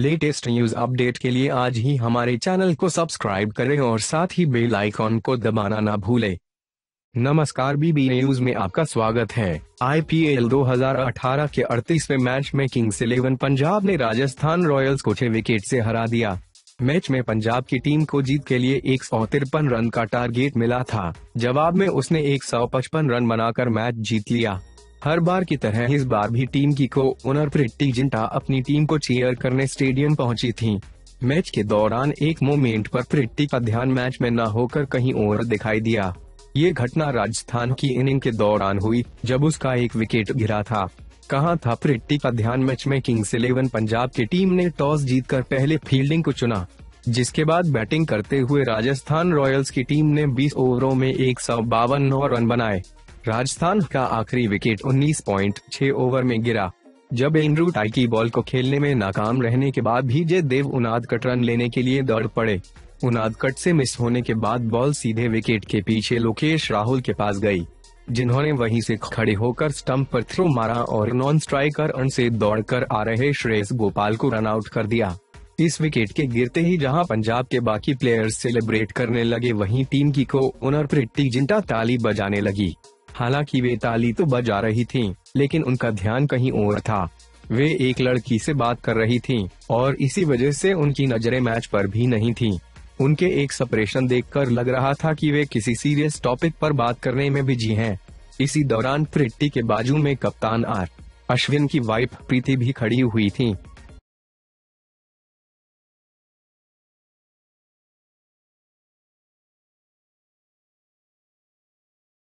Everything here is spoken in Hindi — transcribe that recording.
लेटेस्ट न्यूज़ अपडेट के लिए आज ही हमारे चैनल को सब्सक्राइब करें और साथ ही बेल आइकॉन को दबाना ना भूलें। नमस्कार बीबी न्यूज़ में आपका स्वागत है। आईपीएल 2018 के 38वें मैच में किंग्स इलेवन पंजाब ने राजस्थान रॉयल्स को छह विकेट से हरा दिया। मैच में पंजाब की टीम को जीत के लिए एक रन का टारगेट मिला था। जवाब में उसने एक सौ पचपन रन बनाकर मैच जीत लिया। हर बार की तरह इस बार भी टीम की को ओनर प्रिट्टी जिंटा अपनी टीम को चीयर करने स्टेडियम पहुँची थी। मैच के दौरान एक मोमेंट पर प्रिट्टी का ध्यान मैच में न होकर कहीं और दिखाई दिया। ये घटना राजस्थान की इनिंग के दौरान हुई, जब उसका एक विकेट गिरा था। कहा था प्रिट्टी का ध्यान मैच में किंग्स इलेवन पंजाब की टीम ने टॉस जीतकर पहले फील्डिंग को चुना, जिसके बाद बैटिंग करते हुए राजस्थान रॉयल्स की टीम ने 20 ओवरों में एक सौ बावन रन बनाए। राजस्थान का आखिरी विकेट 19.6 ओवर में गिरा। जब एंड्रू टाई की बॉल को खेलने में नाकाम रहने के बाद भी जय देव उनाद कट रन लेने के लिए दौड़ पड़े। उनाद कट से मिस होने के बाद बॉल सीधे विकेट के पीछे लोकेश राहुल के पास गई, जिन्होंने वहीं से खड़े होकर स्टंप पर थ्रो मारा और नॉन स्ट्राइकर अन से दौड़कर आ रहे श्रेयस गोपाल को रन आउट कर दिया। इस विकेट के गिरते ही जहाँ पंजाब के बाकी प्लेयर्स सेलिब्रेट करने लगे, वहीं टीम की को ओनर प्रिट्टी जिंटा ताली बजाने लगी। हालाँकि वे ताली तो बजा रही थीं, लेकिन उनका ध्यान कहीं और था वे एक लड़की से बात कर रही थीं, और इसी वजह से उनकी नज़रें मैच पर भी नहीं थीं। उनके एक सपरेशन देखकर लग रहा था कि वे किसी सीरियस टॉपिक पर बात करने में बिज़ी हैं। इसी दौरान प्रिट्टी के बाजू में कप्तान आर अश्विन की वाइफ प्रीति भी खड़ी हुई थी